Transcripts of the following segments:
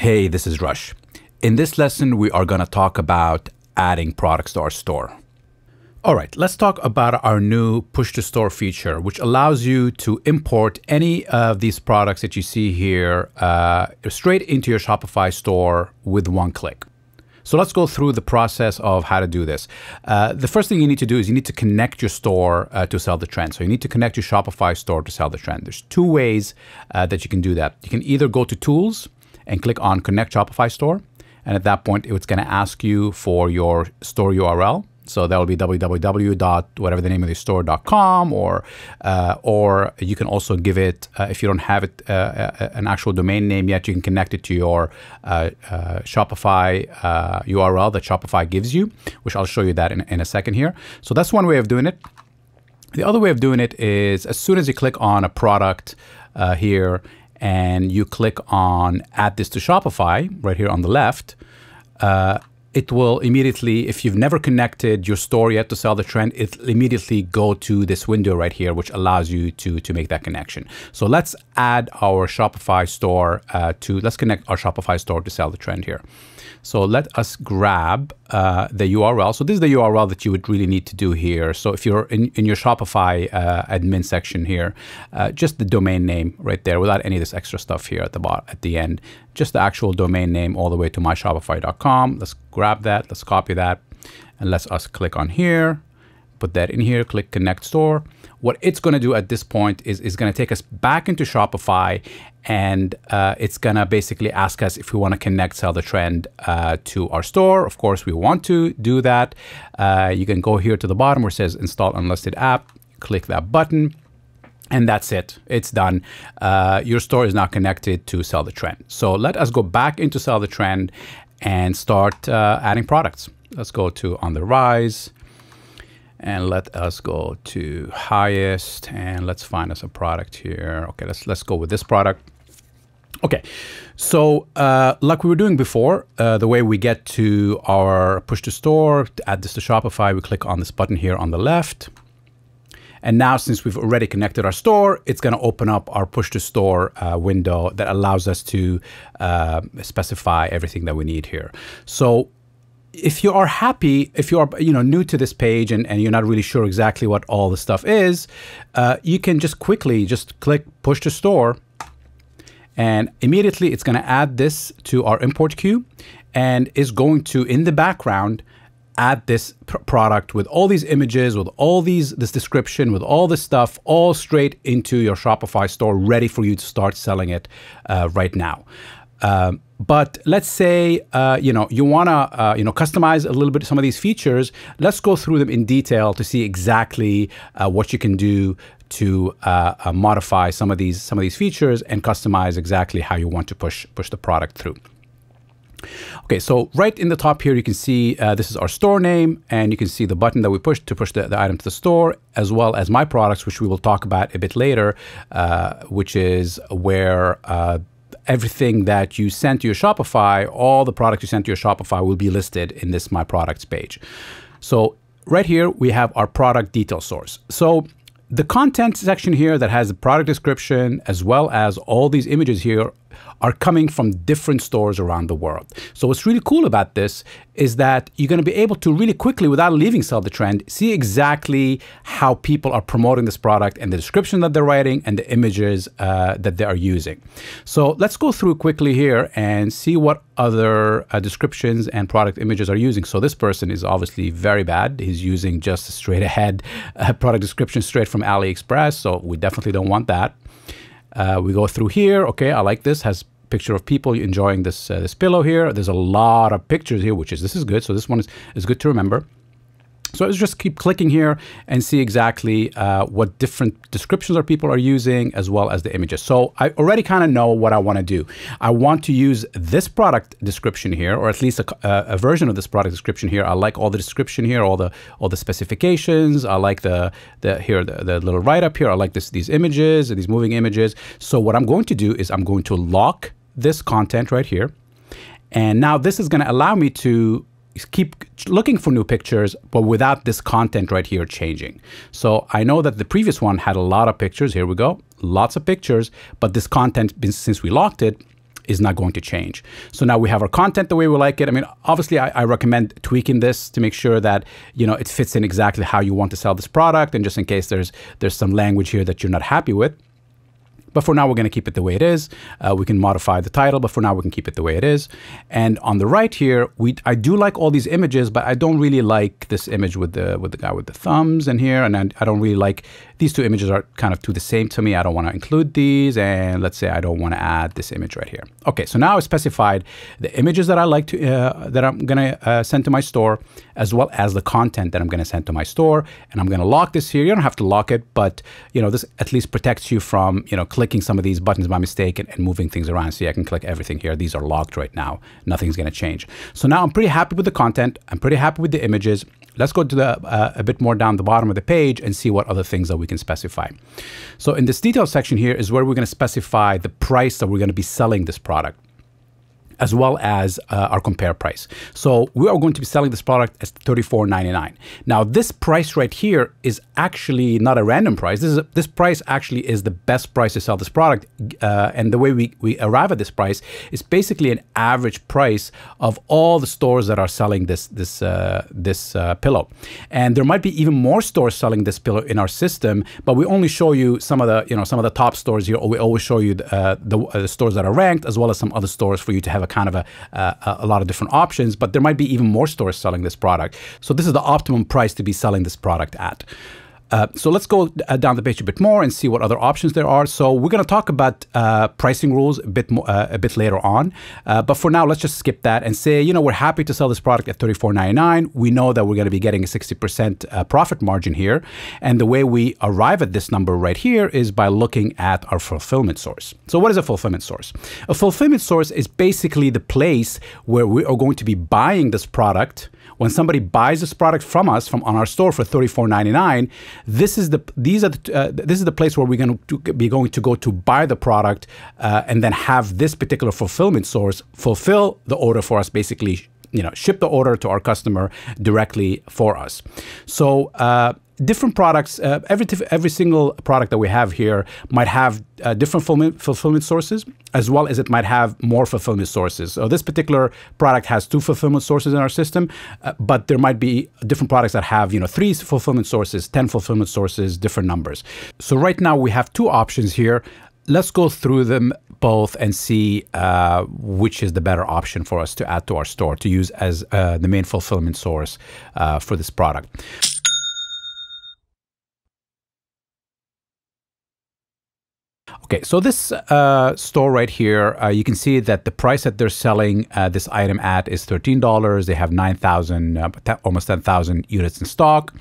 Hey, this is Rush. In this lesson, we are going to talk about adding products to our store. All right, let's talk about our new push to store feature, which allows you to import any of these products that you see here uh, straight into your Shopify store with one click. So let's go through the process of how to do this. Uh, the first thing you need to do is you need to connect your store uh, to sell the trend. So you need to connect your Shopify store to sell the trend. There's two ways uh, that you can do that. You can either go to Tools and click on Connect Shopify Store. And at that point, it's going to ask you for your store URL. So that will be www. whatever the name of the store.com, or uh, or you can also give it uh, if you don't have it uh, uh an actual domain name yet, you can connect it to your uh, uh, Shopify URL that Shopify gives you, which I'll show you that in, in a second here. So that's one way of doing it. The other way of doing it is as soon as you click on a product here and you click on add this to Shopify right here on the left, uh, it will immediately, if you've never connected your store yet to sell the trend, it'll immediately go to this window right here, which allows you to, to make that connection. So let's add our Shopify store uh, to, let's connect our Shopify store to sell the trend here. So let us grab uh, the URL. So this is the URL that you would really need to do here. So if you're in, in your Shopify uh, admin section here, uh, just the domain name right there without any of this extra stuff here at the bottom, at the end, just the actual domain name all the way to myshopify.com. Let's grab that, let's copy that, and let's us click on here, put that in here, click connect store. What it's going to do at this point is, it's going to take us back into Shopify and uh, it's going to basically ask us if we want to connect Sell the Trend uh, to our store. Of course, we want to do that. Uh, you can go here to the bottom where it says install unlisted app, click that button. And that's it. It's done. Uh, your store is now connected to Sell the Trend. So let us go back into Sell the Trend and start uh, adding products. Let's go to On the Rise and let us go to highest and let's find us a product here. Okay, let's let's go with this product. Okay, so uh, like we were doing before, uh, the way we get to our push to store, to add this to Shopify, we click on this button here on the left. And now since we've already connected our store, it's going to open up our push to store uh, window that allows us to uh, specify everything that we need here. So if you are happy, if you are you know new to this page and, and you're not really sure exactly what all the stuff is, uh, you can just quickly just click push to store and immediately it's going to add this to our import queue and is going to in the background add this pr product with all these images, with all these this description, with all this stuff, all straight into your Shopify store, ready for you to start selling it uh, right now. Um, but let's say uh, you know you want to uh, you know customize a little bit some of these features. Let's go through them in detail to see exactly uh, what you can do to uh, uh, modify some of these some of these features and customize exactly how you want to push push the product through. Okay, so right in the top here, you can see uh, this is our store name, and you can see the button that we push to push the, the, item to the store, as well as my products, which we will talk about a bit later, uh, which is where uh, everything that you sent to your Shopify, all the products you sent to your Shopify will be listed in this My Products page. So right here, we have our product detail source. So the content section here that has the product description as well as all these images here are coming from different stores around the world. So what's really cool about this is that you're going to be able to really quickly, without leaving Sell the Trend, see exactly how people are promoting this product and the description that they're writing and the images uh, that they are using. So let's go through quickly here and see what other uh, descriptions and product images are using. So this person is obviously very bad. He's using just straight ahead uh, product description straight from AliExpress. So we definitely don't want that. Uh, we go through here. Okay, I like this. Has picture of people enjoying this uh, this pillow here. There's a lot of pictures here, which is this is good. So this one is, is good to remember. So let's just keep clicking here and see exactly uh, what different descriptions our people are using as well as the images. So I already kind of know what I want to do. I want to use this product description here, or at least a, a, version of this product description here. I like all the description here, all the all the specifications. I like the the here the, the little write up here. I like this these images, these moving images. So what I'm going to do is I'm going to lock this content right here. And now this is going to allow me to keep looking for new pictures, but without this content right here changing. So I know that the previous one had a lot of pictures. Here we go, lots of pictures, but this content, since we locked it, is not going to change. So now we have our content the way we like it. I mean, obviously, I, I, recommend tweaking this to make sure that you know it fits in exactly how you want to sell this product, and just in case there's there's some language here that you're not happy with. But for now, we're going to keep it the way it is. Uh, we can modify the title, but for now, we can keep it the way it is. And on the right here, we I do like all these images, but I don't really like this image with the with the guy with the thumbs in here, and I, I don't really like these two images are kind of two the same to me. I don't want to include these, and let's say I don't want to add this image right here. Okay, so now I specified the images that I like to uh, that I'm going to uh, send to my store, as well as the content that I'm going to send to my store, and I'm going to lock this here. You don't have to lock it, but you know this at least protects you from you know clicking some of these buttons by mistake and, and moving things around. See, I can click everything here. These are locked right now. Nothing's going to change. So now I'm pretty happy with the content. I'm pretty happy with the images. Let's go to the uh, a bit more down the bottom of the page and see what other things that we can specify. So in this detail section here is where we're going to specify the price that we're going to be selling this product as well as uh, our compare price. So we are going to be selling this product at $34.99. Now this price right here is actually not a random price. This is a, this price actually is the best price to sell this product. Uh, and the way we, we arrive at this price is basically an average price of all the stores that are selling this this uh, this uh, pillow. And there might be even more stores selling this pillow in our system, but we only show you some of the you know some of the top stores here. Or we always show you the, uh, the, uh, the stores that are ranked as well as some other stores for you to have a kind of a, uh, a, a lot of different options, but there might be even more stores selling this product. So this is the optimum price to be selling this product at. Uh, so let's go uh, down the page a bit more and see what other options there are. So we're going to talk about uh, pricing rules a bit more, uh, a bit later on. Uh, but for now, let's just skip that and say, you know, we're happy to sell this product at $34.99. We know that we're going to be getting a 60% profit margin here. And the way we arrive at this number right here is by looking at our fulfillment source. So what is a fulfillment source? A fulfillment source is basically the place where we are going to be buying this product when somebody buys this product from us from on our store for $34.99, this is the these are the, uh, this is the place where we're going to be going to go to buy the product uh, and then have this particular fulfillment source fulfill the order for us, basically you know ship the order to our customer directly for us. So uh, different products, uh, every every single product that we have here might have uh, different fulfillment, fulfillment sources, as well as it might have more fulfillment sources. So this particular product has two fulfillment sources in our system, uh, but there might be different products that have you know three fulfillment sources, ten fulfillment sources, different numbers. So right now we have two options here. Let's go through them both and see uh, which is the better option for us to add to our store to use as uh, the main fulfillment source uh, for this product. Okay, so this uh, store right here, uh, you can see that the price that they're selling uh, this item at is $13. They have 9,000, uh, almost 10,000 units in stock.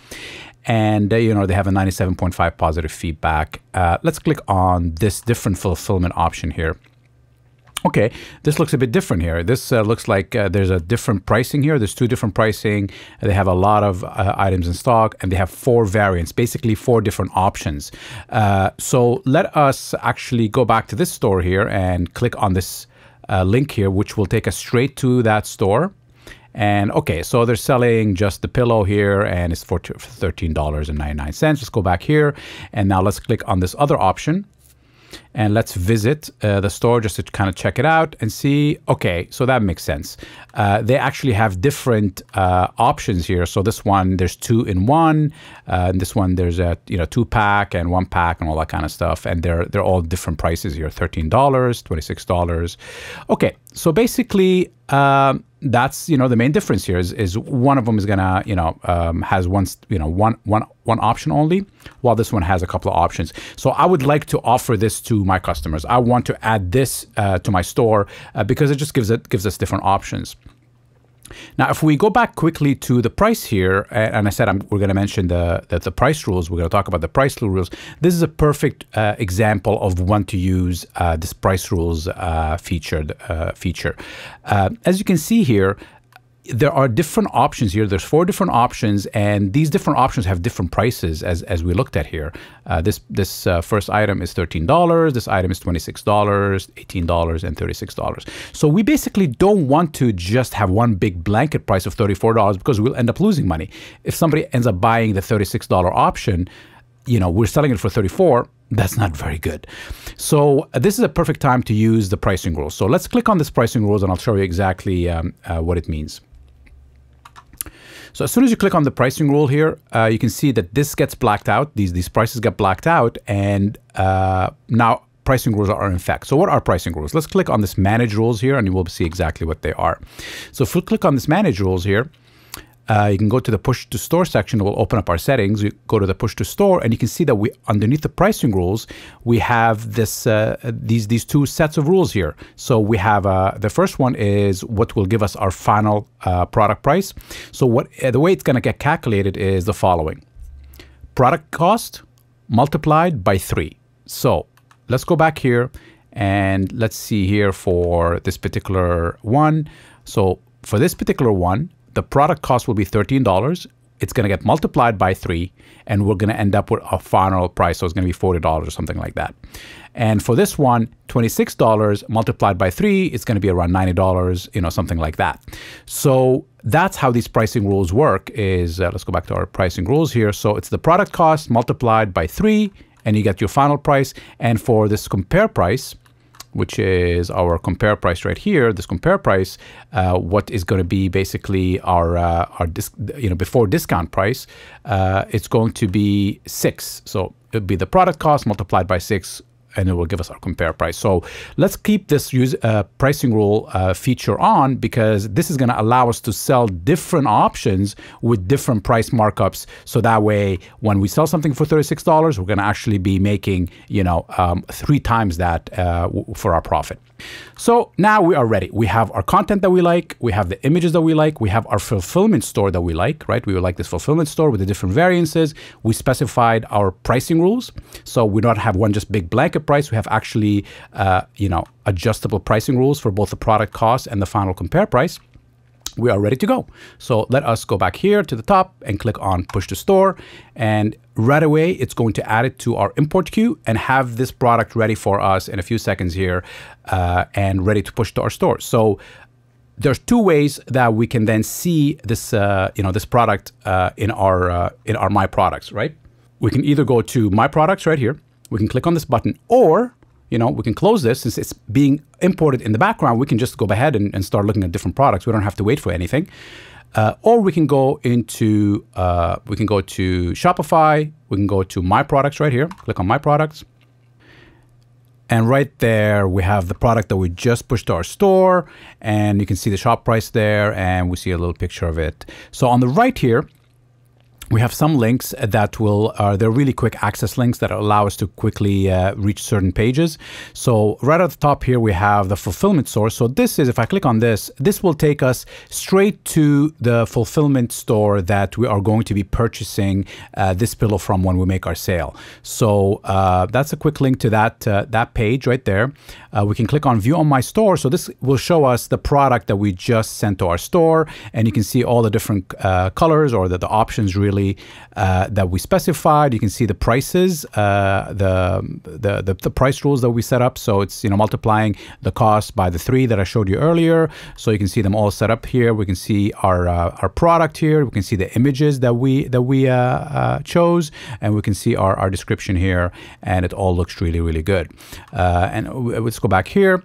And, uh, you know, they have a 97.5 positive feedback. Uh, let's click on this different fulfillment option here. Okay, this looks a bit different here. This uh, looks like uh, there's a different pricing here. There's two different pricing. They have a lot of uh, items in stock and they have four variants, basically four different options. Uh, so let us actually go back to this store here and click on this uh, link here, which will take us straight to that store. And okay, so they're selling just the pillow here and it's for $13.99. Let's go back here and now let's click on this other option and let's visit uh, the store just to kind of check it out and see okay so that makes sense. Uh, they actually have different uh, options here. So this one there's two in one uh, and this one there's a you know two pack and one pack and all that kind of stuff and they're they're all different prices here $13 $26 okay so basically um, that's you know the main difference here is, is one of them is gonna you know um, has one you know one one one option only while this one has a couple of options. So i would like to offer this to my customers. I want to add this uh, to my store uh, because it just gives it gives us different options now, if we go back quickly to the price here, and I said I'm, we're going to mention the, the, the price rules. We're going to talk about the price rules. This is a perfect uh, example of when to use uh, this price rules uh, feature. Uh, feature. Uh, as you can see here, there are different options here. There's four different options, and these different options have different prices as, as we looked at here. Uh, this this uh, first item is $13. This item is $26, $18, and $36. So we basically don't want to just have one big blanket price of $34 because we'll end up losing money. If somebody ends up buying the $36 option, you know, we're selling it for 34 That's not very good. So uh, this is a perfect time to use the pricing rules. So let's click on this pricing rules and I'll show you exactly um, uh, what it means. So as soon as you click on the pricing rule here, uh, you can see that this gets blacked out. These these prices get blacked out, and uh, now pricing rules are in effect. So what are pricing rules? Let's click on this manage rules here, and you will see exactly what they are. So if we click on this manage rules here, uh, you can go to the push to store section. We'll open up our settings. You go to the push to store, and you can see that we underneath the pricing rules we have this uh, these these two sets of rules here. So we have uh, the first one is what will give us our final uh, product price. So what uh, the way it's going to get calculated is the following: product cost multiplied by three. So let's go back here and let's see here for this particular one. So for this particular one, the product cost will be $13. It's going to get multiplied by three, and we're going to end up with a final price. So it's going to be $40 or something like that. And for this one, $26 multiplied by three, it's going to be around $90, you know, something like that. So that's how these pricing rules work is, uh, let's go back to our pricing rules here. So it's the product cost multiplied by three, and you get your final price. And for this compare price, which is our compare price right here. This compare price, uh, what is going to be basically our uh, our you know before discount price, uh, it's going to be six. So it'd be the product cost multiplied by six and it will give us our compare price. So let's keep this use, uh, pricing rule uh, feature on because this is going to allow us to sell different options with different price markups. So that way, when we sell something for $36, we're going to actually be making, you know, um, three times that uh, for our profit. So now we are ready. We have our content that we like. We have the images that we like. We have our fulfillment store that we like, right? We would like this fulfillment store with the different variances. We specified our pricing rules. So we don't have one just big blanket price. We have actually, uh, you know, adjustable pricing rules for both the product cost and the final compare price we are ready to go. So let us go back here to the top and click on push to store. And right away, it's going to add it to our import queue and have this product ready for us in a few seconds here uh, and ready to push to our store. So there's two ways that we can then see this, uh, you know, this product uh, in our uh, in our My Products, right? We can either go to My Products right here. We can click on this button, or you know, we can close this since it's being imported in the background. We can just go ahead and, and start looking at different products. We don't have to wait for anything. Uh, or we can go into, uh, we can go to Shopify. We can go to My Products right here. Click on My Products. And right there, we have the product that we just pushed to our store. And you can see the shop price there. And we see a little picture of it. So on the right here, we have some links that will, uh, they're really quick access links that allow us to quickly uh, reach certain pages. So right at the top here, we have the fulfillment source. So this is, if I click on this, this will take us straight to the fulfillment store that we are going to be purchasing uh, this pillow from when we make our sale. So uh, that's a quick link to that, uh, that page right there. Uh, we can click on view on my store. So this will show us the product that we just sent to our store. And you can see all the different colors or the, the options really uh, that we specified. You can see the prices, uh, the, the, the the price rules that we set up. So it's you know multiplying the cost by the three that I showed you earlier. So you can see them all set up here. We can see our uh, our product here. We can see the images that we that we uh, uh, chose, and we can see our our description here, and it all looks really really good. Uh, and let's go back here.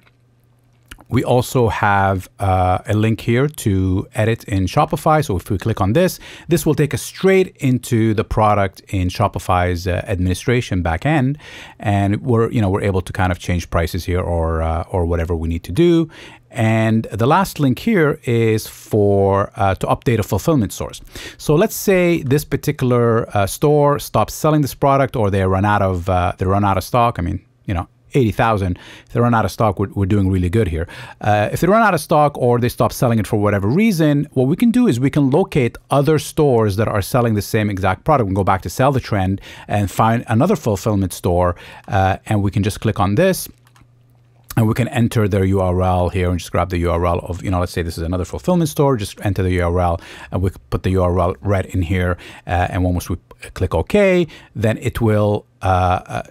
We also have uh, a link here to edit in Shopify. So if we click on this, this will take us straight into the product in Shopify's uh, administration backend, and we're you know we're able to kind of change prices here or uh, or whatever we need to do. And the last link here is for uh, to update a fulfillment source. So let's say this particular uh, store stops selling this product, or they run out of uh, they run out of stock. I mean, you know, 80,000. If they run out of stock, we're, we're doing really good here. Uh, if they run out of stock or they stop selling it for whatever reason, what we can do is we can locate other stores that are selling the same exact product. We go back to Sell the Trend and find another fulfillment store, uh, and we can just click on this and we can enter their URL here and just grab the URL of, you know, let's say this is another fulfillment store, just enter the URL and we put the URL right in here. Uh, and once we click OK, then it will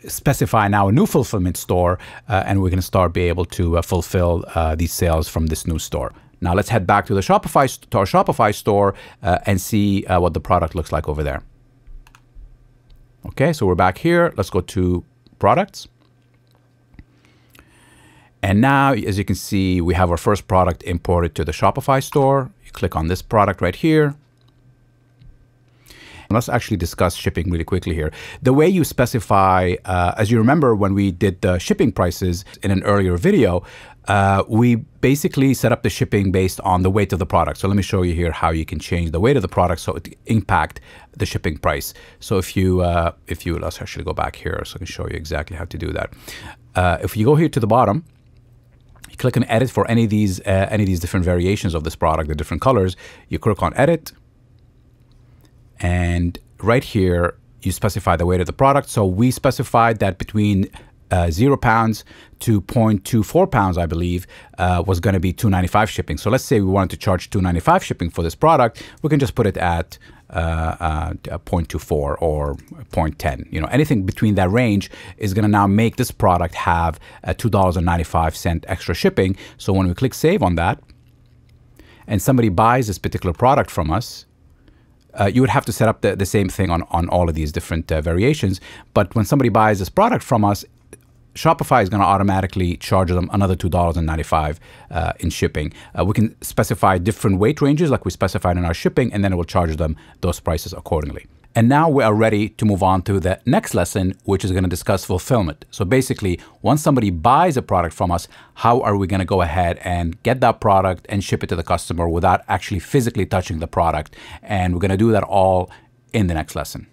specify now a new fulfillment store uh, and we're going to start be able to uh, fulfill uh, these sales from this new store. Now let's head back to the Shopify to our Shopify store and see what the product looks like over there. Okay, so we're back here. Let's go to products. And now, as you can see, we have our first product imported to the Shopify store. You click on this product right here. Let's actually discuss shipping really quickly here. The way you specify, uh, as you remember when we did the shipping prices in an earlier video, uh, we basically set up the shipping based on the weight of the product. So let me show you here how you can change the weight of the product so it impact the shipping price. So if you, uh, if you, let's actually go back here so I can show you exactly how to do that. Uh, if you go here to the bottom, you click on edit for any of these, uh, any of these different variations of this product, the different colors, you click on edit, and right here, you specify the weight of the product. So we specified that between uh, zero pounds to 0.24 pounds, I believe, uh, was going to be 295 shipping. So let's say we wanted to charge 295 shipping for this product, we can just put it at uh, uh 0.24 or 0.10. You know, anything between that range is going to now make this product have a $2.95 extra shipping. So when we click save on that, and somebody buys this particular product from us, uh, you would have to set up the, the same thing on, on all of these different uh, variations. But when somebody buys this product from us, Shopify is going to automatically charge them another $2.95 uh, in shipping. Uh, we can specify different weight ranges like we specified in our shipping, and then it will charge them those prices accordingly. And now we are ready to move on to the next lesson, which is going to discuss fulfillment. So basically, once somebody buys a product from us, how are we going to go ahead and get that product and ship it to the customer without actually physically touching the product? And we're going to do that all in the next lesson.